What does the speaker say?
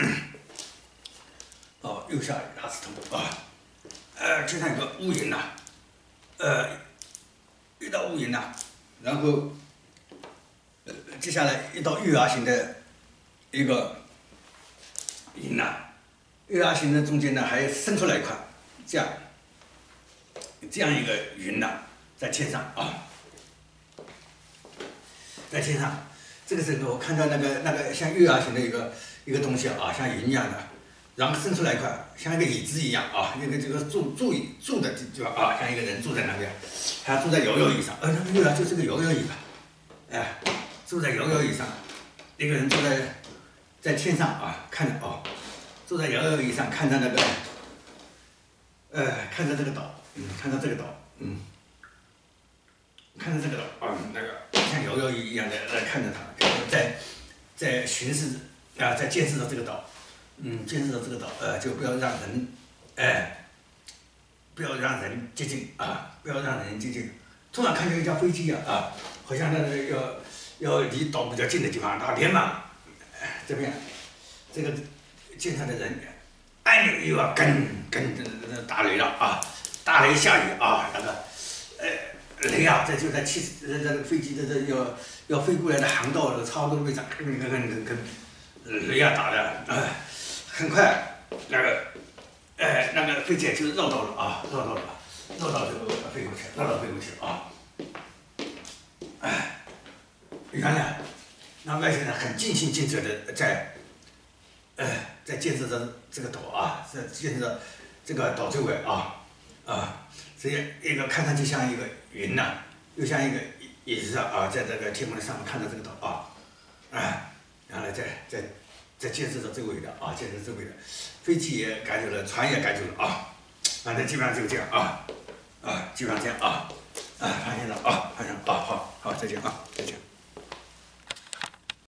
哦，又下雨，还是痛啊。呃，天上有个乌云呐，呃，一道乌云呐，然后，接下来一道月牙形的一个云呐，月牙形的中间呢还伸出来一块，这样，这样一个云呐，在天上啊，在天上，这个时候我看到那个那个像月牙形的一个一个东西啊，像云一样的。然后伸出来一块，像一个椅子一样啊，那个这个座座椅坐的地方啊，像一个人坐在那边，他坐在摇摇椅上，呃，那个月亮就是个摇摇椅吧，哎，坐在摇摇椅上，一个人坐在在天上啊，看着哦，坐在摇摇椅上看着那个，呃，看着这个岛，嗯，看着这个岛，嗯，看着这个岛啊，那个像摇摇椅一样的来看着他，在巡视啊，在监视着这个岛。嗯，建设这个岛，呃，就不要让人，哎，不要让人接近啊，不要让人接近。突然看见一架飞机啊，啊，好像那个要要离岛比较近的地方，他连忙，这边，这个建设的人，哎，又要跟跟着打雷了啊，打雷下雨啊，那个，雷啊，这就在汽这这个飞机的这要要飞过来的航道的差不多位置，跟跟跟跟，雷啊打的，哎。很快，那个，哎，那个飞机就绕到了啊，绕到了，绕到这个飞过去，绕到飞过去啊。哎，原来，那外星人很尽心尽责的在，哎，在建设着这个岛啊，在建设这个岛周围啊，啊，这一个看上去像一个云呐，又像一个椅子啊，在这个天空的上面看到这个岛啊，哎，然后在在。在建设着周围的啊，建设周围的飞机也赶走了，船也赶走了啊，反正基本上就这样啊，啊，基本上这样啊，啊，发现了啊，发现了啊，好好，再见啊，再见。